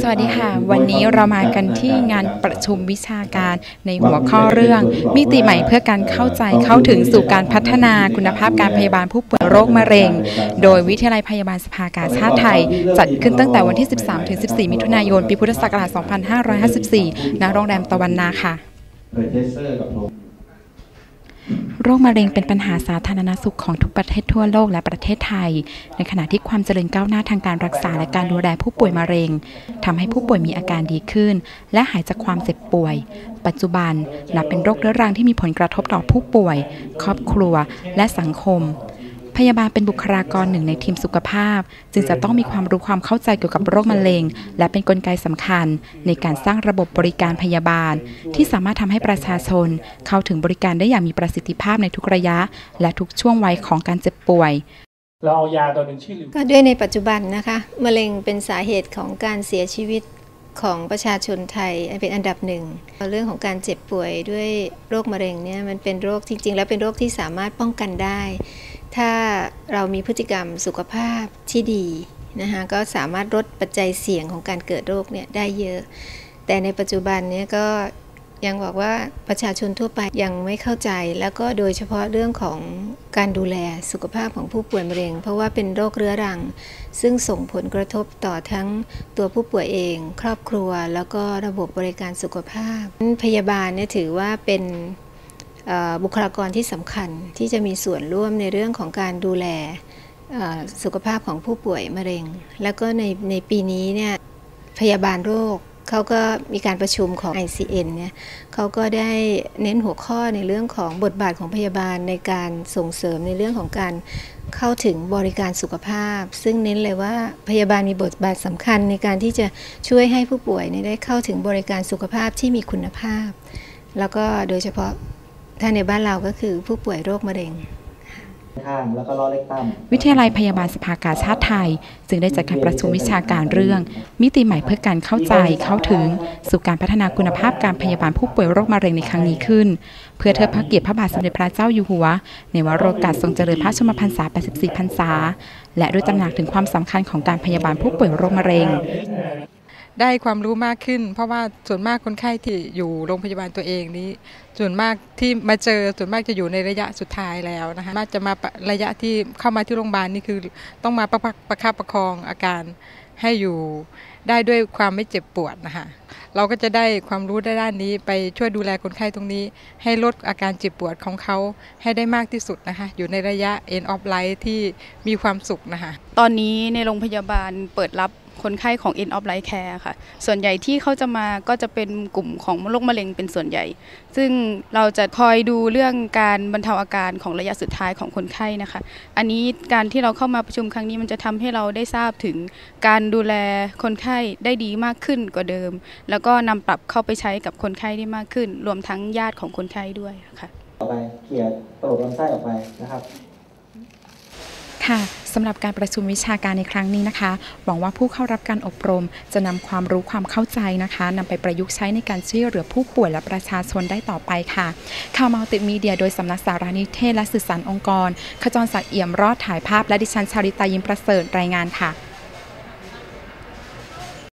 สวัสดีค่ะ วันนี้เรามากันที่งานประชุมวิชาการในหัวข้อเรื่อง มิติใหม่เพื่อการเข้าใจเข้าถึงสู่การพัฒนาคุณภาพการพยาบาลผู้ป่วยโรคมะเร็ง โดยวิทยาลัยพยาบาลสภากาชาติไทย จัดขึ้นตั้งแต่วันที่ 13-14 มิถุนายน ปีพุทธศักราช 2554 ณ โรงแรมตะวันนาค่ะ โรคมะเร็งเป็นปัญหาสาธารณสุขของทุกประเทศทั่วโลกและประเทศไทย ในขณะที่ความเจริญก้าวหน้าทางการรักษาและการดูแลผู้ป่วยมะเร็งทำให้ผู้ป่วยมีอาการดีขึ้น และหายจากความเจ็บป่วย ปัจจุบันนับเป็นโรคเรื้อรังที่มีผลกระทบต่อผู้ป่วย ครอบครัว และสังคม พยาบาลเป็นบุคลากรหนึ่งในทีมสุขภาพ จึงจะต้องมีความรู้ความเข้าใจเกี่ยวกับโรคมะเร็ง และเป็นนกลไกสำคัญ ในการสร้างระบบบริการพยาบาล ที่สามารถทำให้ประชาชน เข้าถึงบริการได้อย่างมีประสิทธิภาพในทุกระยะ และทุกช่วงวัยของการเจ็บป่วยเราเอายาตัวหนึ่งชื่อก็ด้วยในปัจจุบันนะคะมะเร็งเป็นสาเหตุของการเสียชีวิตของประชาชนไทยเป็นอันดับหนึ่งเรื่องของการเจ็บป่วยด้วยโรคมะเร็งเนี่ยมันเป็นโรคจริง ๆ แล้วเป็นโรคที่สามารถป้องกันได้ เรามีพฤติกรรมสุขภาพที่ดีนะคะก็สามารถลดปัจจัยเสี่ยงของการเกิดโรคเนี่ยได้เยอะ แต่ในปัจจุบันเนี่ยก็ยังบอกว่าประชาชนทั่วไปยังไม่เข้าใจ แล้วก็โดยเฉพาะเรื่องของการดูแลสุขภาพของผู้ป่วยมะเร็ง เพราะว่าเป็นโรคเรื้อรัง ซึ่งส่งผลกระทบต่อทั้งตัวผู้ป่วยเอง ครอบครัว แล้วก็ระบบบริการสุขภาพ พยาบาลเนี่ยถือว่าเป็น บุคลากรที่สำคัญที่จะมีส่วนร่วมในเรื่องของการดูแลสุขภาพของผู้ป่วยมะเร็ง แล้วก็ในในปีนี้เนี่ยพยาบาลโรคเขาก็มีการประชุมของ ICN เนี่ยเขาก็ได้เน้นหัวข้อในเรื่องของบทบาทของพยาบาลในการส่งเสริมในเรื่องของการเข้าถึงบริการสุขภาพ ซึ่งเน้นเลยว่าพยาบาลมีบทบาทสำคัญในการที่จะช่วยให้ผู้ป่วยได้เข้าถึงบริการสุขภาพที่มีคุณภาพ แล้วก็โดยเฉพาะ ถ้าในบ้านเราก็คือผู้ป่วยโรคมะเร็งวิทยาลัยพยาบาลสภากาชาติไทย จึงได้จัดการประชุมวิชาการเรื่อง มิติใหม่เพื่อการเข้าใจเข้าถึง สู่การพัฒนาคุณภาพการพยาบาลผู้ป่วยโรคมะเร็งในครั้งนี้ขึ้น เพื่อเทิดพระเกียรติพระบาทสมเด็จพระเจ้าอยู่หัว ในวโรกาสทรงเจริญพระชนมพรรษา 84 พรรษา และด้วยตระหนักถึงความสำคัญของการพยาบาลผู้ป่วยโรคมะเร็ง ได้ความรู้มากขึ้น เพราะว่าส่วนมากคนไข้ที่อยู่โรงพยาบาลตัวเองนี้ ส่วนมากที่มาเจอส่วนมากจะอยู่ในระยะสุดท้ายแล้วนะคะมาจะมาระยะที่เข้ามาที่โรงพยาบาลนี่คือต้องมาประประคับประคองอาการให้อยู่ ได้ด้วยความไม่เจ็บปวดนะคะเราก็จะได้ความรู้ด้านนี้ไปช่วยดูแลคนไข้ตรงนี้ ให้ลดอาการเจ็บปวดของเขาให้ได้มากที่สุดนะคะ อยู่ในระยะ end of life ที่มีความสุขนะคะ ตอนนี้ในโรงพยาบาลเปิดรับคนไข้ของ End of Life Care ค่ะ ส่วนใหญ่ที่เขาจะมาก็จะเป็นกลุ่มของโรคมะเร็งเป็นส่วนใหญ่ ซึ่งเราจะคอยดูเรื่องการบรรเทาอาการของระยะสุดท้ายของคนไข้นะคะ อันนี้การที่เราเข้ามาประชุมครั้งนี้มันจะทำให้เราได้ทราบถึงการดูแลคนไข้ได้ดีมากขึ้นกว่าเดิม แล้วก็นำปรับเข้าไปใช้กับคนไข้ได้มากขึ้น รวมทั้งญาติของคนไข้ด้วยค่ะต่อไปเขี่ยระบบลำไส้ออกไปนะครับค่ะสำหรับการประชุมวิชาการในครั้งนี้นะคะ หวังว่าผู้เข้ารับการอบรม จะนำความรู้ความเข้าใจนะคะนำไปประยุกต์ใช้ในการช่วยเหลือผู้ป่วยและประชาชนได้ต่อไปค่ะ ข่าวมัลติมีเดียโดยสำนักสารนิเทศและสื่อสารองค์กร ขจรศักดิ์เอี่ยมรอดถ่ายภาพและดิฉันชาริตายิมประเสริฐรายงานค่ะ